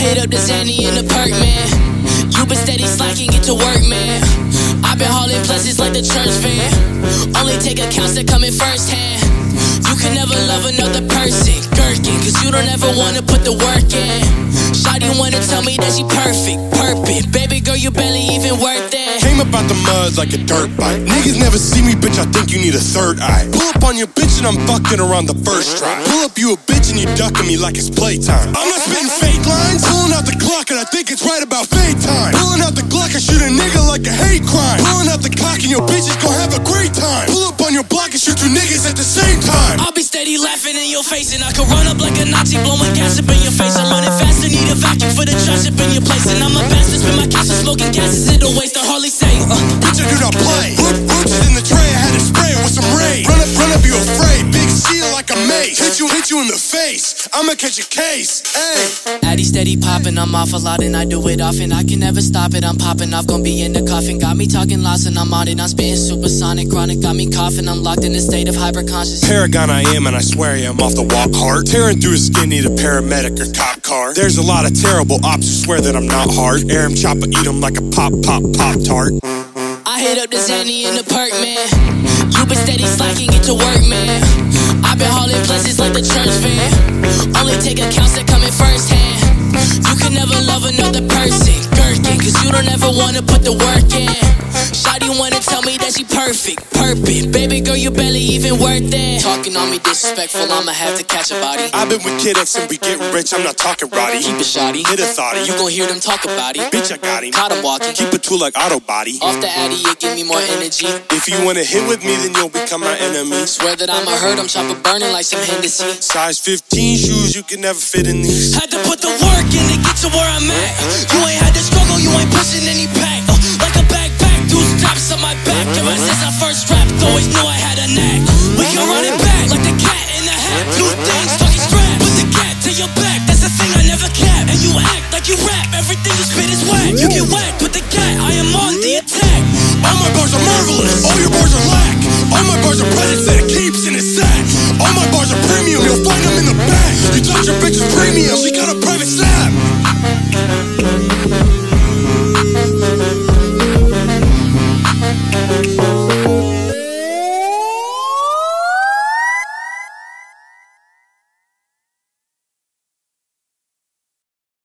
hit up the Zanny in the Perc, man. You been steady slacking, get to work, man. I've been hauling blessings like the church van. Only take accounts that come in first hand. You can never love another person, Gherkin, cause you don't ever wanna put the work in. You barely even worth. Came up out the mud like a dirt bike. Niggas never see me, bitch. I think you need a third eye. Pull up on your bitch and I'm fucking around the first try. Pull up you a bitch and you ducking me like it's playtime. I'm not spitting fake lines. Pulling out the clock and I think it's right about fade time. Pulling out the Glock and shoot a nigga like a hate crime. Pulling out the cock and your bitch bitches gon' have a great time. Pull up on your block and shoot two niggas at the same time. Laughing in your face And I can run up like a Nazi Blowing gas up in your face. I'm running faster, need a vacuum for the trash up in your place. And I'm a bastard, spin my cash and smoking gases. It'll waste, I hardly say uh, I do not play. Hit you, hit you in the face. I'ma catch a case. Hey. Addy steady popping, I'm off a lot and I do it often I can never stop it, I'm popping off Gonna be in the coffin, got me talking lots and I'm on it I'm spitting supersonic, chronic, got me coughing I'm locked in a state of hyperconscious Paragon I am, and I swear I am off the walk hard. Tearing through his skin, need a paramedic or cop car. There's a lot of terrible ops who swear that I'm not hard. Air 'em, chopper, eat 'em like a pop, pop, pop tart. I hit up the Zanny in the park, man. You been steady slacking, get to work, man. I've been hauling blessings like the church van. Only take accounts that come in first hand. You can never love another person, wanna put the work in. Shawty wanna tell me that she perfect, perfect. Baby girl, you barely even worth it. Talking on me disrespectful, I'ma have to catch a body. I've been with KIDx and we get rich. I'm not talking Roddy. Keep it shoddy. Hit a thotty. You gon' hear them talk about it. Bitch, I got him. Caught him walking. Keep it tool like auto body. Off the addy, it give me more energy. If you wanna hit with me, then you'll become my enemy. Swear that I'ma hurt him, chopper burning like some Hennessy. Size 15 shoes, you can never fit in these. Had to put the work in to get to where I'm at. You ain't had to you ain't pushing any pack. Uh, like a backpack, two straps on my back. Ever since I first rapped, always knew I had a knack. We can run it back like the cat in the hat. Two things, talking strap. Put the cat to your back, that's the thing I never cap. And you act like you rap, everything you spit is whack. You get whacked with the cat, I am on the attack. All my bars are marvelous. All your bars are lack. All my bars are presents that it keeps in his sack.